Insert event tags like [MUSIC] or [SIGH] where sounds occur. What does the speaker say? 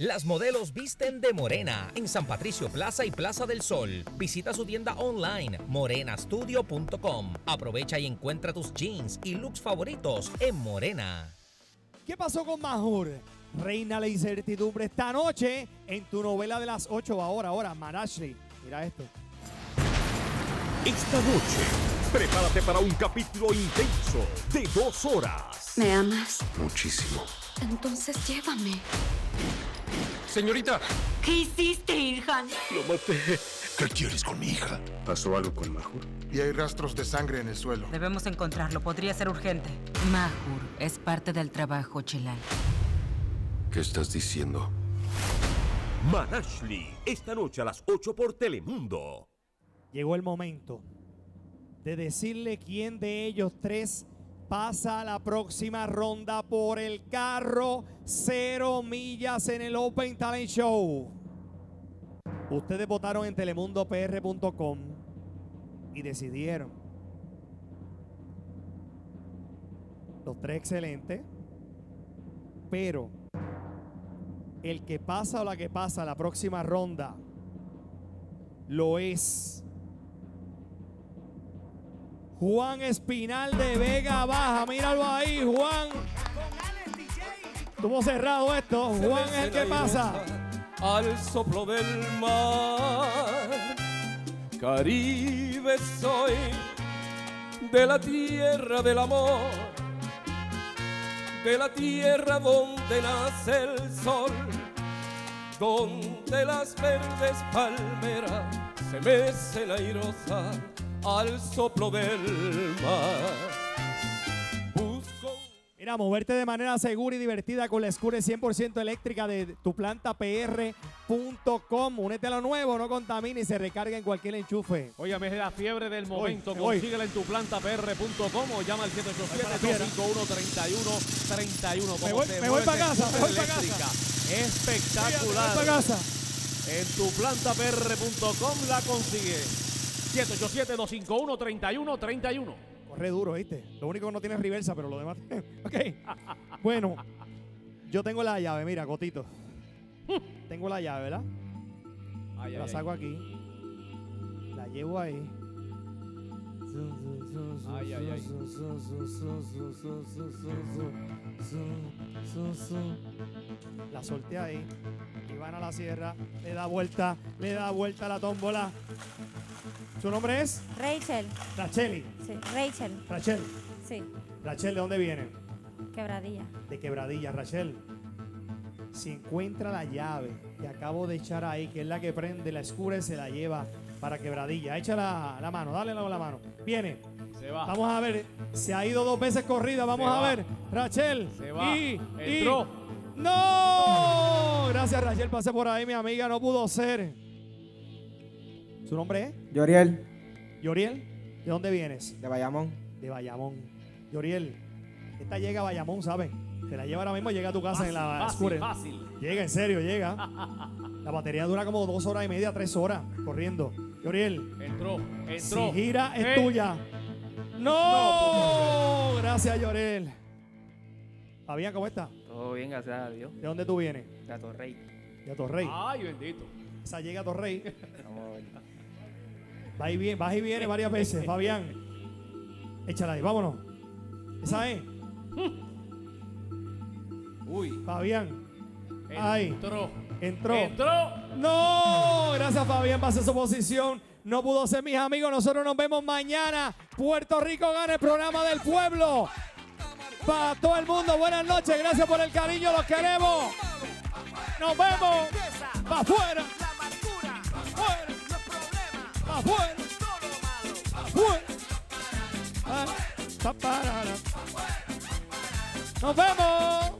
Las modelos visten de morena en San Patricio Plaza y Plaza del Sol. Visita su tienda online morenastudio.com. Aprovecha y encuentra tus jeans y looks favoritos en Morena. ¿Qué pasó con Mahur? Reina la incertidumbre esta noche en tu novela de las 8 ahora, ahora, Manashri. Mira esto. Esta noche, prepárate para un capítulo intenso de dos horas. ¿Me amas? Muchísimo. Entonces llévame. Señorita, ¿Qué hiciste, Irhan? lo maté. ¿Qué quieres con mi hija? ¿Pasó algo con Mahur? Y hay rastros de sangre en el suelo. Debemos encontrarlo, podría ser urgente. Mahur es parte del trabajo, Chelal. ¿Qué estás diciendo? Manashli, esta noche a las 8 por Telemundo. Llegó el momento de decirle quién de ellos tres pasa la próxima ronda por el carro cero millas en el Open Talent Show. Ustedes votaron en telemundopr.com y decidieron. Los tres excelentes. Pero el que pasa o la que pasa la próxima ronda lo es Juan Espinal de Vega Baja. Míralo ahí, Juan. Estuvo cerrado esto. Juan es el que pasa. al soplo del mar. Caribe soy de la tierra del amor, de la tierra donde nace el sol, donde las verdes palmeras se mecen airosa al soplo del mar. Busco Mira, moverte de manera segura y divertida con la Escure 100% eléctrica de tu planta PR.com. Únete a lo nuevo, no contamina y se recarga en cualquier enchufe. Óyame, es la fiebre del momento. me voy. Consíguela en tu planta PR.com o llama al Voy para la fiera. 787-251-3131. Me voy- me voy pa' casa, me voy pa' casa. Espectacular. Para casa. En tu planta PR.com la consigues. 787-251-3131. Corre duro, ¿viste? Lo único que no tiene es reversa, pero lo demás. [LAUGHS] ok. [LAUGHS] Bueno, yo tengo la llave, mira, Cotito. [LAUGHS] tengo la llave, ¿verdad? Ay, la ay, saco aquí. La llevo ahí. Ay, ay, ay. La solté ahí. Y van a la sierra. Le da vuelta. Le da vuelta a la tómbola. ¿Su nombre es? Rachel, Racheli. sí, Rachel, Rachel. sí, Rachel, ¿de dónde viene? quebradilla. De quebradilla. Rachel. Si encuentra la llave que acabo de echar ahí, que es la que prende la escura y se la lleva para quebradilla. Echa la, la mano, dale la, la mano. Viene. Se va. Vamos a ver. Se ha ido dos veces corrida. Vamos Se a va. ver. Rachel. Se va. Y, y- Entró. ¡No! Gracias, Rachel. Pase por ahí, mi amiga. No pudo ser. ¿Su nombre es? Yoriel, Yoriel. ¿De dónde vienes? de Bayamón. De Bayamón. Yoriel. Esta llega a Bayamón, ¿sabes? Te la lleva ahora mismo, llega a tu casa en la Fácil, fácil. Llega, en serio, llega. La batería dura como dos horas y media, tres horas corriendo. Yoriel, Entró, entró. si gira es Eh, tuya. ¡No! Gracias, Llorel. Fabián, ¿cómo está? Todo bien, gracias a Dios. ¿De dónde tú vienes? Gato Rey. De Torrey. Ay, bendito. Esa llega a Torrey. Vamos a ver. Va y viene, va y viene varias veces. Fabián. Échala ahí, vámonos. Esa es. Uy. Fabián. Ay. Entró. Entró. Entró. No, gracias Fabián, pase su posición. No pudo ser mis amigos. Nosotros nos vemos mañana. Puerto Rico gana el programa del pueblo. Para todo el mundo, buenas noches. Gracias por el cariño, los queremos. Nos vemos. Pa' afuera. Afuera. Afuera. Afuera. Pa' parara. Nos vemos.